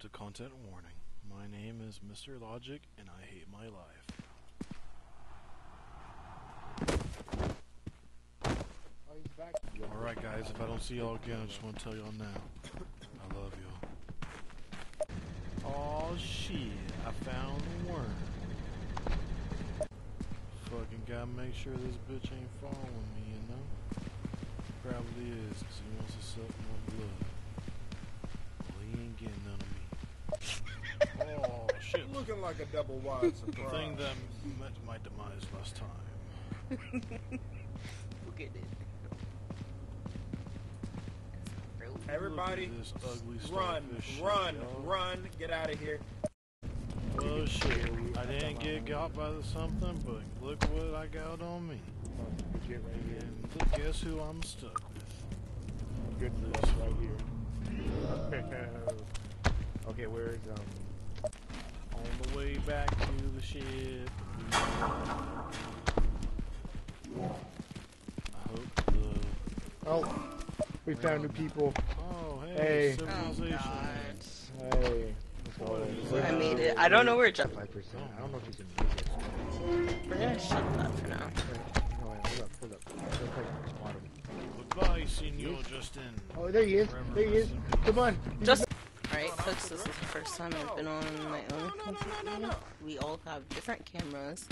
to content warning. My name is Mr. Logic and I hate my life. Oh. Alright guys, if I don't see y'all again, I just want to tell y'all now. I love y'all. Oh shit, I found the worm. Fucking gotta make sure this bitch ain't following me, you know? Probably is, cause he wants to suck my blood. Well, he ain't getting none of me. Oh shit, Looking like a double wide the surprise. thing that met my demise last time. Look at it. Everybody, this ugly run, run, y'all. run, get out of here. Oh shit, I didn't get got by the something, but look what I got on me. Oh, Legit right here. And look, guess who I'm stuck with? Good This right here. okay, where's um? On the way back to the ship. I hope the. Oh, we found new people. Oh, hey, Hey. Oh civilization. god. Hey, let's go. What is I made it. I don't know where Jeff. Five percent. I don't know if he's in music. We're gonna shut that for now. No, wait, hold up, hold up. Don't touch the bottom. Goodbye, Senor Justin. Oh, there he is. There he is. Come on. Just This is the first time I've been on my own completely. We all have different cameras.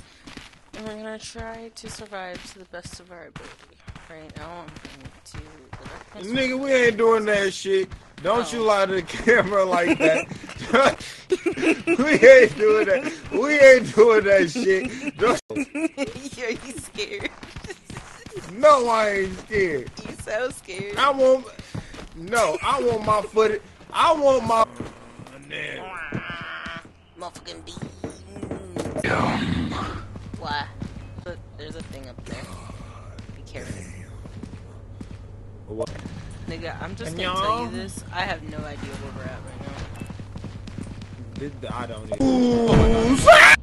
And we're gonna try to survive to the best of our ability. Right now, I'm going to. Nigga, we ain't doing that shit. Don't Oh. you lie to the camera like that. we ain't doing that. We ain't doing that shit. Don't, Are you scared? no, I ain't scared. You so scared. I want. No, I want my footage. I want my. Motherfucking beans. Why? Look, there's a thing up there. Be careful. What? Nigga, I'm just And gonna tell you this. I have no idea where we're at right now. Did- I don't even. I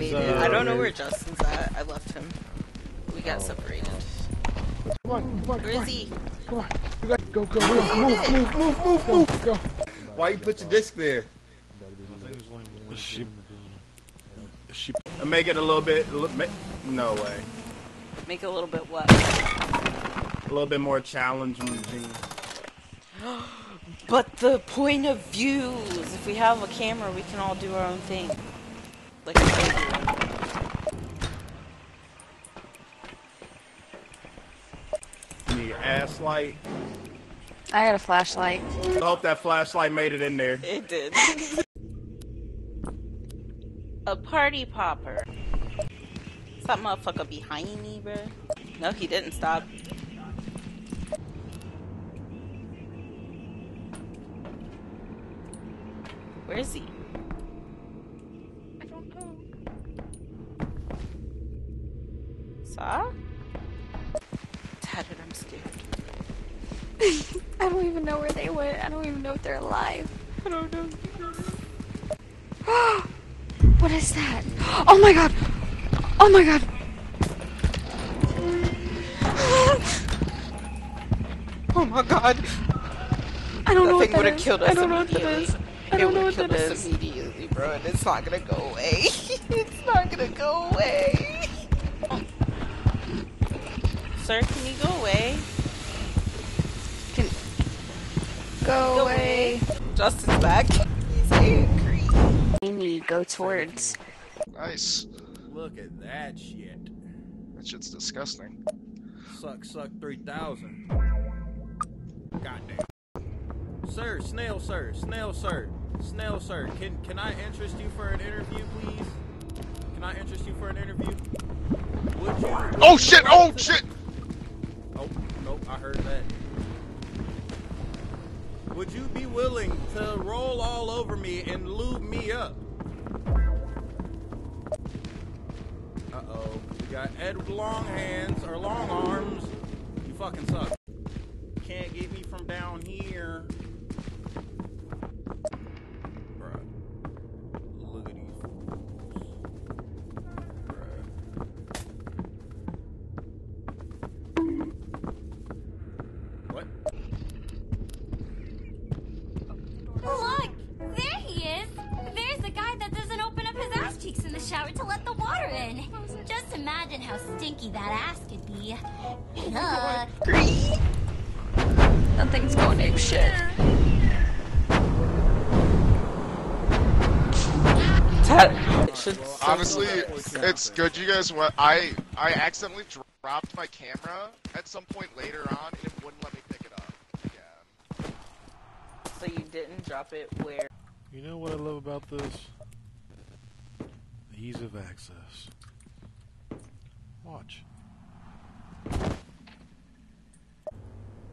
go. Boy, I where's made. I don't know uh, where Justin's at. I left him. We got Oh. separated. Come on, come on, Where come on. he? Come on. You got go, go, move, move, move, move, move, move. Go. Why you put your disc there? The sheep. The sheep. And make it a little bit. li- ma- No way. Make it a little bit what? A little bit more challenging. But the point of view is if we have a camera, we can all do our own thing. Like I Need ass light. I got a flashlight. I hope that flashlight made it in there. It did. a party popper. Is that motherfucker behind me, bro? No, he didn't stop. Where is he? I don't know. Saw? I don't even know where they went. I don't even know if they're alive. I don't know. what is that? Oh my god! Oh my god! Oh my god. I don't That know what thing that would've is. killed us I don't know what that immediately. is. I don't know what kill that us is. immediately, bro, and it's not gonna go away. it's not gonna go away. Sir, can you go away? Can go away. Justin's back. He's angry. Amy, go towards. Nice. Look at that shit. That shit's disgusting. Suck, suck 3000. Goddamn. Sir, snail, sir, snail, sir, snail, sir. Can can I interest you for an interview, please? Can I interest you for an interview? Would you? Oh shit! Oh shit! Oh, nope, I heard that. Would you be willing to roll all over me and lube me up? Uh oh. We got Ed with long hands or long arms. You fucking suck. It should Honestly, it's good you guys went. I I accidentally dropped my camera at some point later on, and it wouldn't let me pick it up. Yeah. So you didn't drop it where? You know what I love about this? The ease of access. Watch.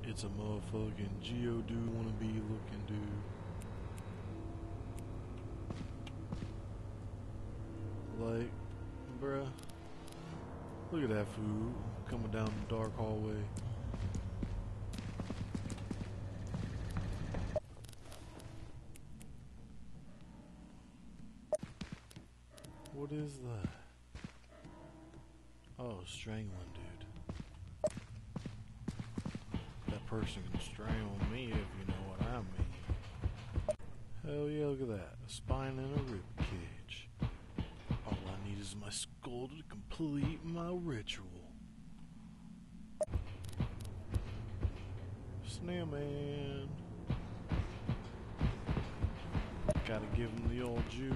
It's a motherfucking Geodude wannabe looking dude. Like, bruh. Look at that food coming down the dark hallway. What is that? Oh, strangling dude. That person can strangle me if you know what I mean. Hell yeah, look at that. A spine and a rib. Is my skull to complete my ritual. Snail man. Gotta give him the old juke.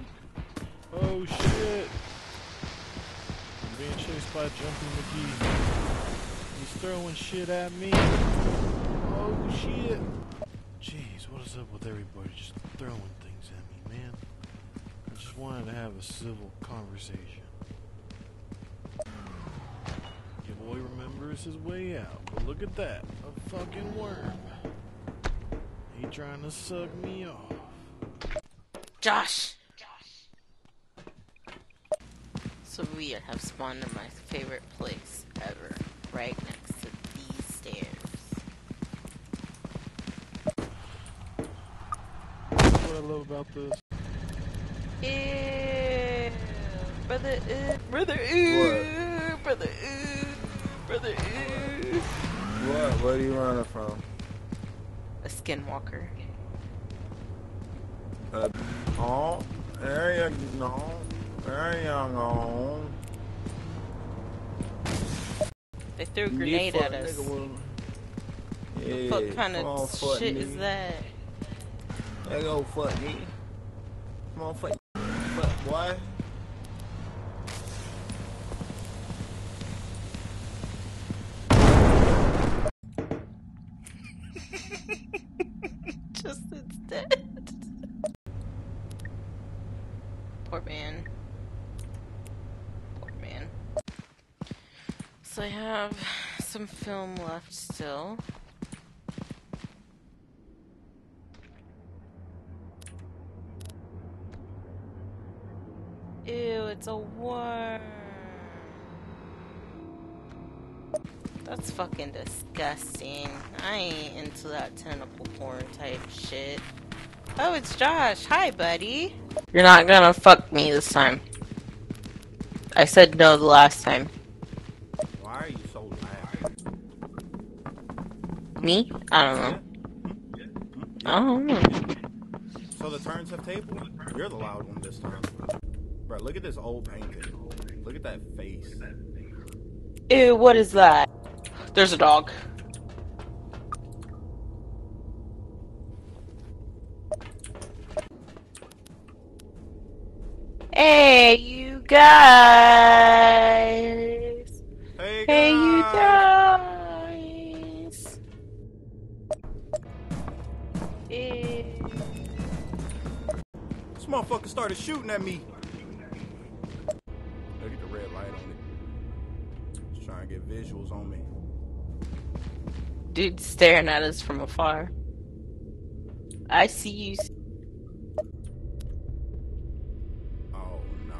Oh shit! I'm being chased by Jumpy McGee. He's throwing shit at me. Oh shit! Jeez, what is up with everybody just throwing things at me, man? Just wanted to have a civil conversation. Your boy remembers his way out, but look at that, a fucking worm. He trying to suck me off. Josh. Josh. So we have spawned in my favorite place ever, right next to these stairs. What I love about this Ew, brother, ew, brother, ew, brother, ew, brother, ew. What? What are you running from? A skinwalker. Uh, oh, there you go. There you go. They threw a grenade at us. Yeah, What kind of shit me. is that? There go, fuck me. Come on, fuck. Fuck, boy. Justin's dead. Poor man. Poor man. So I have some film left still. Ew, it's a worm. That's fucking disgusting. I ain't into that tentacle porn type shit. Oh, it's Josh. Hi, buddy. You're not gonna fuck me this time. I said no the last time. Why are you so loud? Me? I don't know. I don't know. So the turns have table? You're the loud one this time. Bro, look at this old painting. Look at that face. Ew, what is that? There's a dog. Hey, you guys. Motherfucker started shooting at me. Look at the red light on it. Just trying to get visuals on me. Dude staring at us from afar. I see you. Oh no.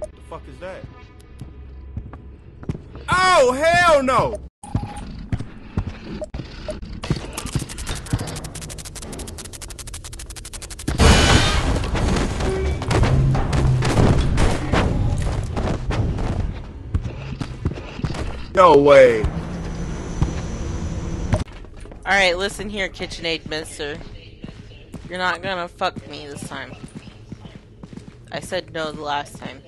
What the fuck is that? Oh, hell no! No way. Alright, listen here, KitchenAid mister. You're not gonna fuck me this time. I said no the last time.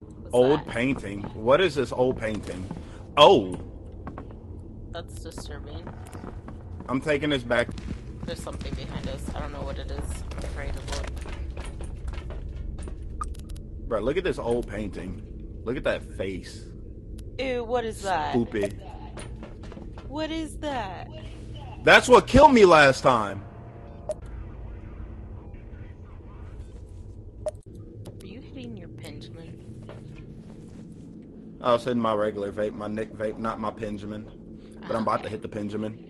What's Old that? painting. What is this old painting? Oh, That's disturbing. I'm taking this back. There's something behind us. I don't know what it is. I'm afraid to look. Bro, look at this old painting. Look at that face. Ew, what is that? Stupid. What is that? That's what killed me last time. Are you hitting your Benjamin? I was hitting my regular vape, my Nick vape, not my Benjamin. But I'm about to hit the Benjamin.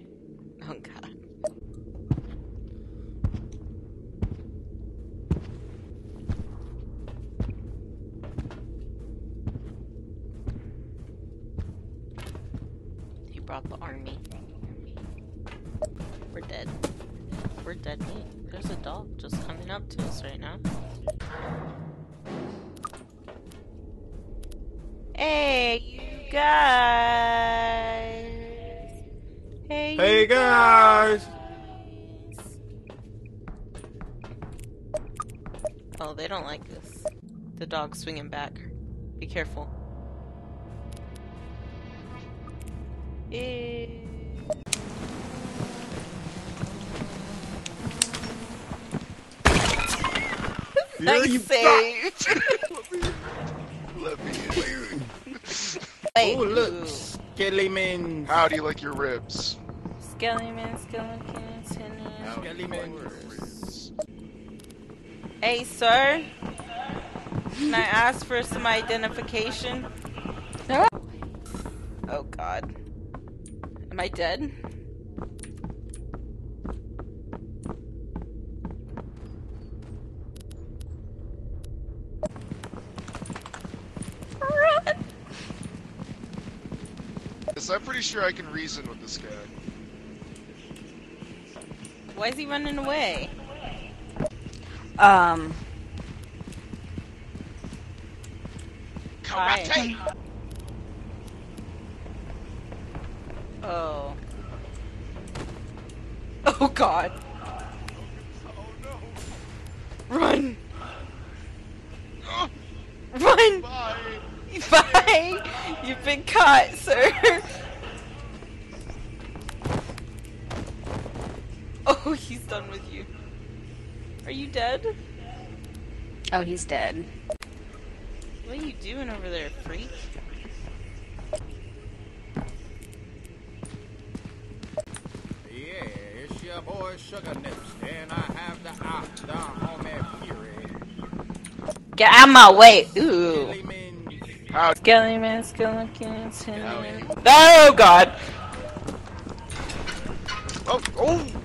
Guys! Hey, Hey you guys! Oh, they don't like this. The dog's swinging back. Be careful. Eh. Nice you save. Let me in. Wait, Oh, look. Skellyman. How do you like your ribs? Skellyman, skeleton, tinnin. How do you like Skellyman. Hey, sir. Can I ask for some identification? No. Oh God. Am I dead? Pretty sure I can reason with this guy. Why is he running away? Um, Hi. Karate! Oh. Oh God. Run! Oh, Run! bye! Bye! You've been caught, sir! Oh, he's done with you. Are you dead? oh, he's dead. What are you doing over there, freak? Yeah, it's your boy Sugar Nips, and I have the out the homie Fury. Get out of my way! Ooh. Lemon, How Skellyman, skeleton, cinnamon. Oh god! Oh, oh!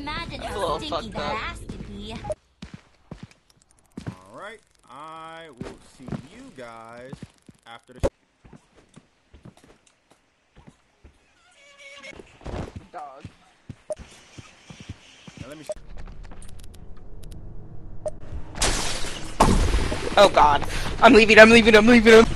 Imagine a how little stinky that up. ass could be. Alright, I will see you guys after the Dog. Now let me Oh god. I'm leaving, I'm leaving, I'm leaving, I'm...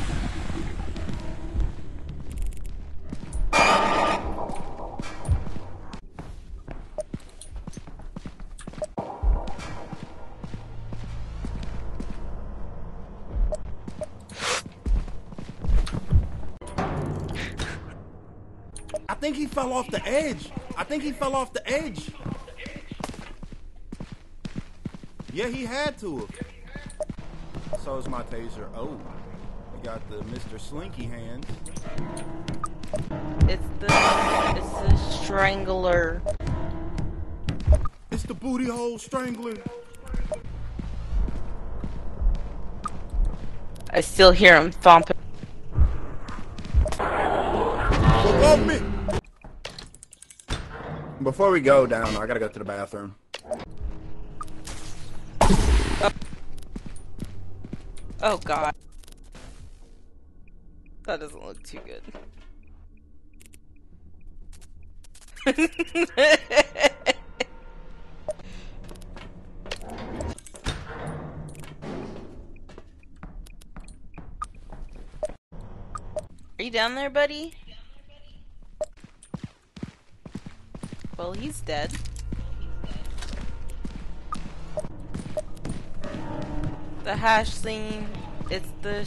think he fell off the edge. I think he fell off the edge. Yeah, he had to. So is my taser. Oh, we got the Mr. Slinky hands. It's the it's the strangler. It's the booty hole strangler. I still hear him thumping. Before we go down, I gotta go to the bathroom. Oh god. That doesn't look too good. Are you down there, buddy? Well, he's dead. The hash scene. It's the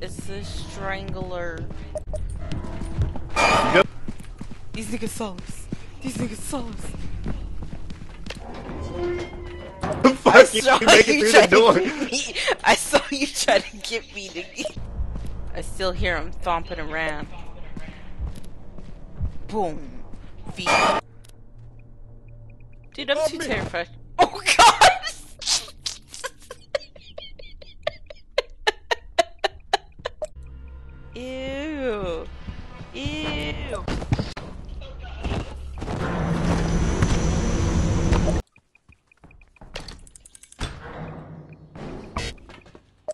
it's the strangler. Go. These niggas us. These niggas us. Fuck you, you make it through the door. I saw you try to get me to I still hear him thumping around. Boom. Feet. Dude, I'm oh, too terrified. Oh god! Ew. Ew.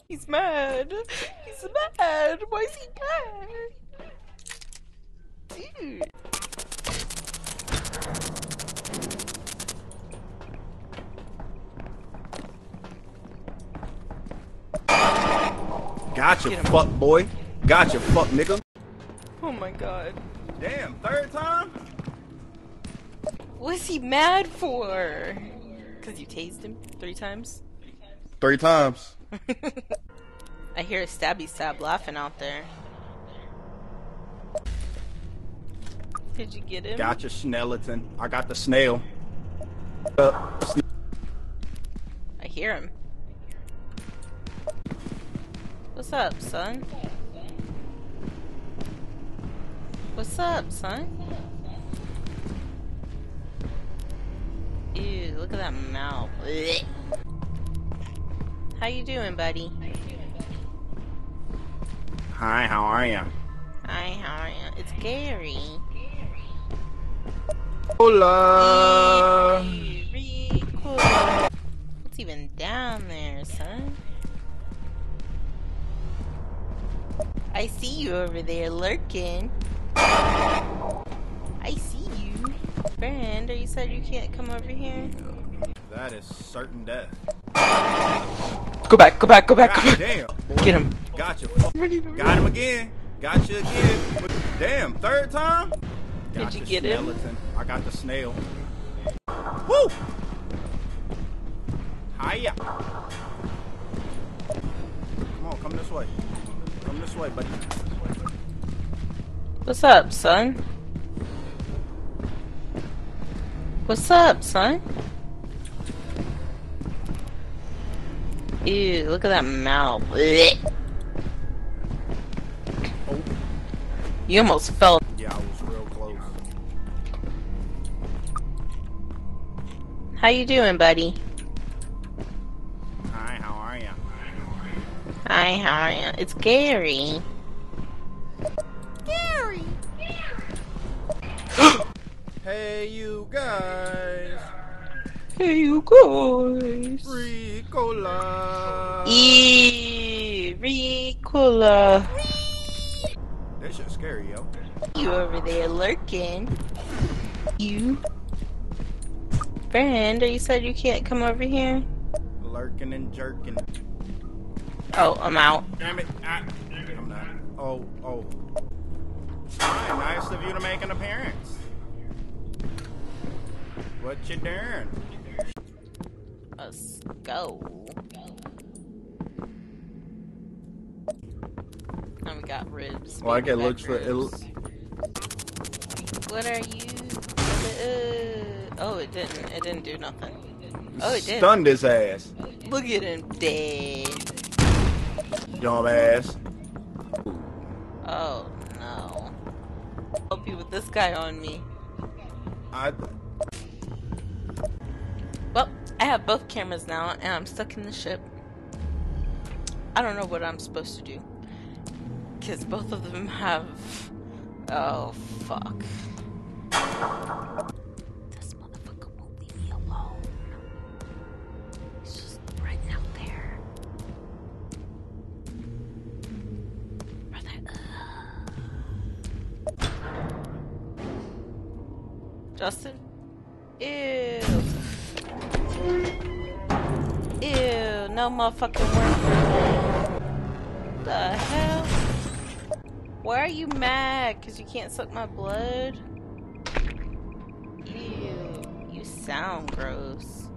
He's mad. He's mad. Why is he mad? Dude. Gotcha, fuck boy. Gotcha, fuck nigga. Oh my god. Damn, third time? What's he mad for? Because you tased him three times? Three times. I hear a stabby stab laughing out there. Did you get him? Gotcha, Snelleton. I got the snail. Uh, I hear him. What's up, son? What's up, son? Ew, look at that mouth. Blech. How you doing, buddy? Hi, how are you? Hi, how are you? It's Gary. Hola. Ew, cool. What's even down there, son? I see you over there lurking. I see you. Friend, are you said you can't come over here? That is certain death. Go back, go back, go back, God damn. boy. Get him. Gotcha. Got him again. Gotcha again. Damn, third time? Did you get him? I got the snail. Woo! Hiya. Come on, come this way. Come this way, buddy. What's up, son? What's up, son? Ew, look at that mouth. Blech. You almost fell. Yeah, I was real close. How you doing, buddy? Hi, how are you? It's Gary. Gary! Hey, you guys. Hey, you guys. Ricola. Eee, Ricola. That shit's scary, yo. You over there lurking. You. Friend, you said you can't come over here? Lurking and jerking. Oh, I'm out. Damn it. I, I'm not. Oh, oh. Hi, nice of you to make an appearance. What you doing? Let's go. And we got ribs. Like it back looks for- it. What are you? Uh, oh, it didn't. It didn't do nothing. Oh, it did. Stunned his ass. Look at him dead. Dumbass. Oh no. Help you with this guy on me. I. Well, I have both cameras now, and I'm stuck in the ship. I don't know what I'm supposed to do. Because both of them have. Oh, fuck. No motherfucking work. The hell? Why are you mad? Cause you can't suck my blood? Ew, you sound gross.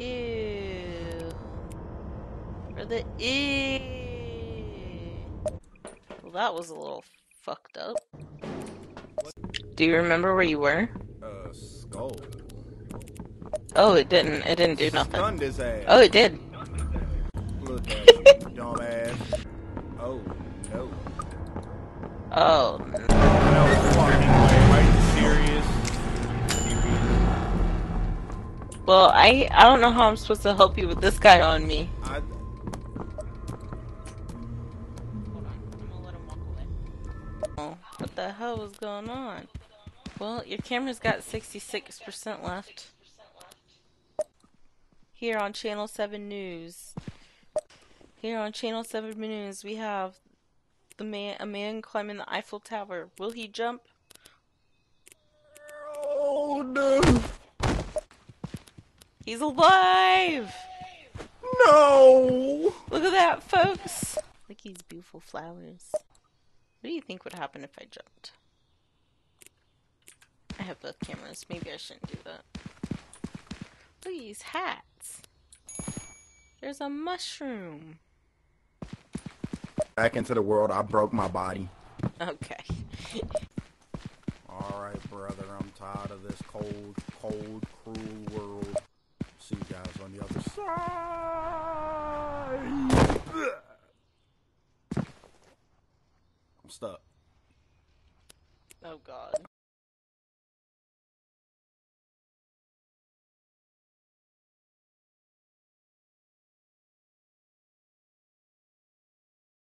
Ew. For the ew. Well, that was a little fucked up. Do you remember where you were? Skull. Oh, it didn't. It didn't do nothing. Stunned his ass. Oh, it did. Look at you, dumbass. Oh, no. Oh, No fucking way. Are you serious? well, I I don't know how I'm supposed to help you with this guy on me. I. Oh, what the hell was going on? Well, your camera's got 66% left. Here on Channel 7 News. Here on Channel 7 News, we have the man a man climbing the Eiffel Tower. Will he jump? Oh, no. He's alive! No! Look at that, folks! Look at these beautiful flowers. What do you think would happen if I jumped? I have both cameras. Maybe I shouldn't do that. Look at these hats. There's a mushroom. Back into the world, I broke my body. Okay. Alright, brother, I'm tired of this cold, cold, cruel world. See you guys on the other side. I'm stuck. Oh god.